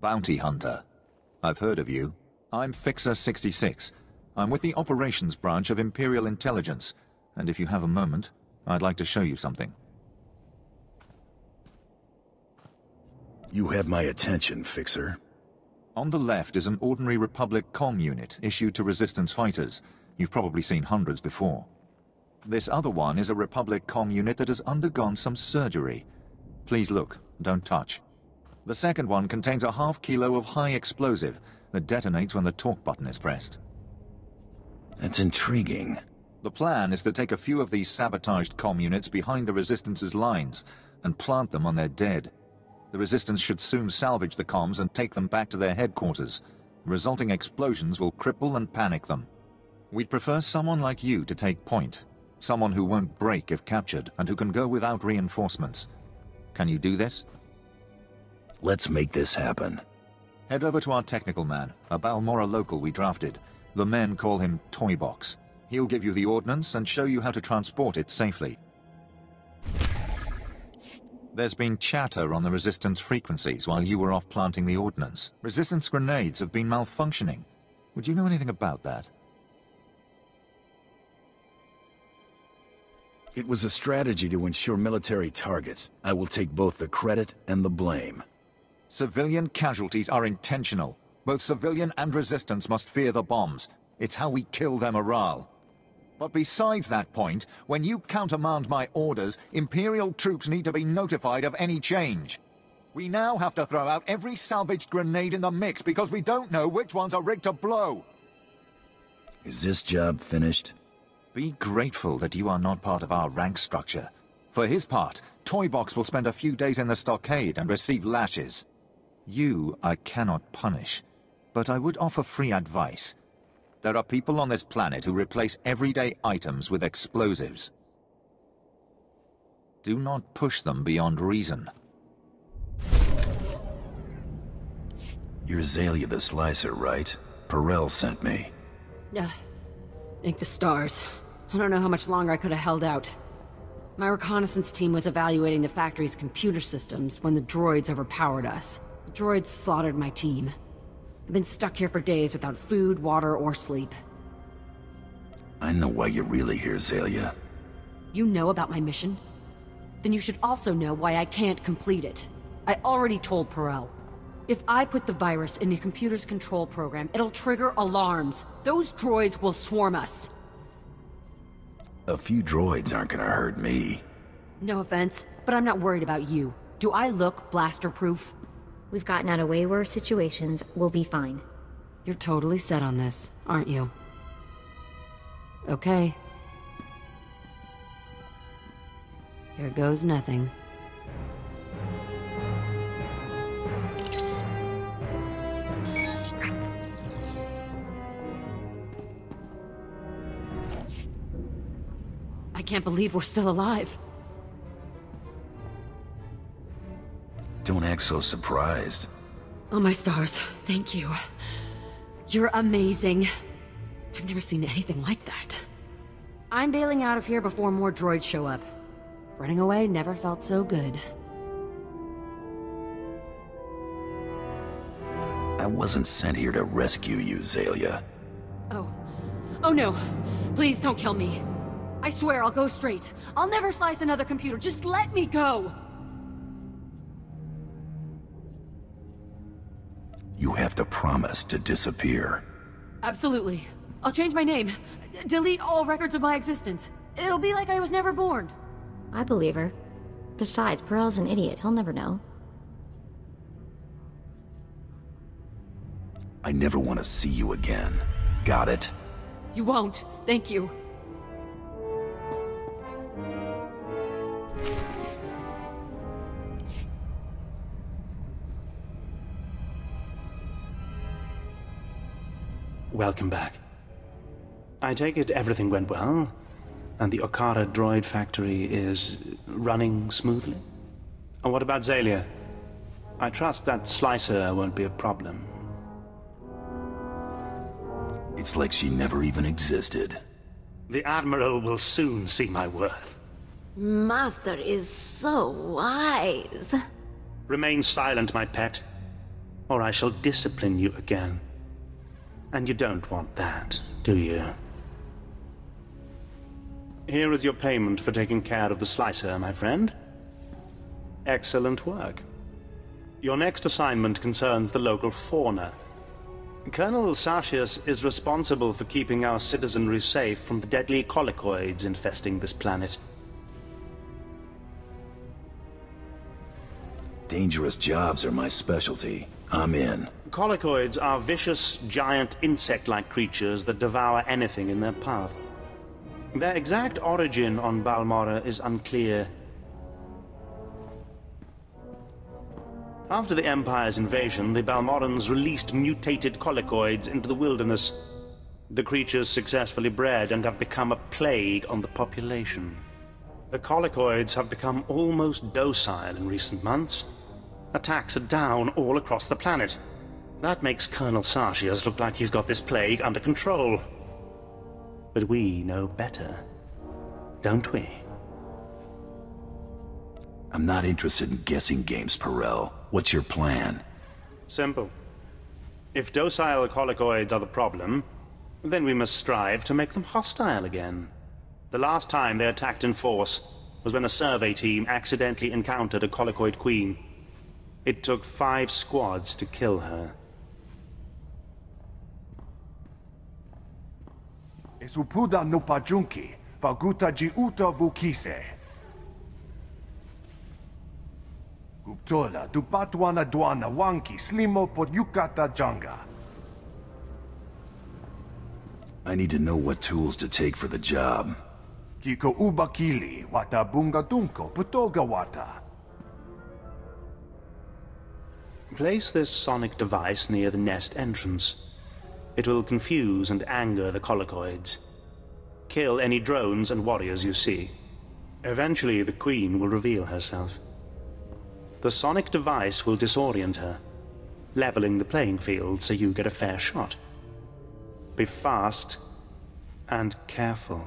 Bounty Hunter. I've heard of you. I'm Fixer 66. I'm with the Operations Branch of Imperial Intelligence, and if you have a moment, I'd like to show you something. You have my attention, Fixer. On the left is an ordinary Republic comm unit issued to Resistance fighters. You've probably seen hundreds before. This other one is a Republic comm unit that has undergone some surgery. Please look, don't touch. The second one contains a half kilo of high explosive that detonates when the talk button is pressed. That's intriguing. The plan is to take a few of these sabotaged comm units behind the Resistance's lines and plant them on their dead. The Resistance should soon salvage the comms and take them back to their headquarters. The resulting explosions will cripple and panic them. We'd prefer someone like you to take point. Someone who won't break if captured and who can go without reinforcements. Can you do this? Let's make this happen. Head over to our technical man, a Balmorra local we drafted. The men call him Toybox. He'll give you the ordnance and show you how to transport it safely. There's been chatter on the Resistance frequencies while you were off planting the ordnance. Resistance grenades have been malfunctioning. Would you know anything about that? It was a strategy to ensure military targets. I will take both the credit and the blame. Civilian casualties are intentional. Both civilian and resistance must fear the bombs. It's how we kill their morale. But besides that point, when you countermand my orders, Imperial troops need to be notified of any change. We now have to throw out every salvaged grenade in the mix because we don't know which ones are rigged to blow. Is this job finished? Be grateful that you are not part of our rank structure. For his part, Toybox will spend a few days in the stockade and receive lashes. You I cannot punish, but I would offer free advice. There are people on this planet who replace everyday items with explosives. Do not push them beyond reason. You're Zalia the Slicer, right? Perel sent me. Yeah. Thank the stars. I don't know how much longer I could have held out. My reconnaissance team was evaluating the factory's computer systems when the droids overpowered us. Droids slaughtered my team. I've been stuck here for days without food, water, or sleep. I know why you're really here, Zalia. You know about my mission? Then you should also know why I can't complete it. I already told Perel. If I put the virus in the computer's control program, it'll trigger alarms. Those droids will swarm us. A few droids aren't gonna hurt me. No offense, but I'm not worried about you. Do I look blaster-proof? We've gotten out of way worse situations. We'll be fine. You're totally set on this, aren't you? Okay. Here goes nothing. I can't believe we're still alive. Don't act so surprised. Oh my stars, thank you. You're amazing. I've never seen anything like that. I'm bailing out of here before more droids show up. Running away never felt so good. I wasn't sent here to rescue you, Zalia. Oh. Oh no. Please don't kill me. I swear I'll go straight. I'll never slice another computer. Just let me go! You have to promise to disappear. Absolutely. I'll change my name. D delete all records of my existence. It'll be like I was never born. I believe her. Besides, Perel's an idiot. He'll never know. I never want to see you again. Got it? You won't. Thank you. Welcome back. I take it everything went well, and the Okara droid factory is running smoothly? And what about Zalia? I trust that Slicer won't be a problem. It's like she never even existed. The Admiral will soon see my worth. Master is so wise. Remain silent, my pet. or I shall discipline you again. And you don't want that, do you? Here is your payment for taking care of the slicer, my friend. Excellent work. Your next assignment concerns the local fauna. Colonel Sartius is responsible for keeping our citizenry safe from the deadly colicoids infesting this planet. Dangerous jobs are my specialty. I'm in. Colicoids are vicious, giant insect-like creatures that devour anything in their path. Their exact origin on Balmorra is unclear. After the Empire's invasion, the Balmorans released mutated colicoids into the wilderness. The creatures successfully bred and have become a plague on the population. The colicoids have become almost docile in recent months. Attacks are down all across the planet. That makes Colonel Sartius look like he's got this plague under control. But we know better, don't we? I'm not interested in guessing games, Perel. What's your plan? Simple. If docile colicoids are the problem, then we must strive to make them hostile again. The last time they attacked in force was when a survey team accidentally encountered a colicoid queen. It took five squads to kill her. Esupuda no pajunki, vaguta ji uta vukise. Guptola dupatwana dwana wanki slimo pod yukata janga. I need to know what tools to take for the job. Kiko ubakili wata bunga dunko putoga wata. Place this sonic device near the nest entrance. It will confuse and anger the colicoids. Kill any drones and warriors you see. Eventually, the Queen will reveal herself. The sonic device will disorient her, leveling the playing field so you get a fair shot. Be fast and careful.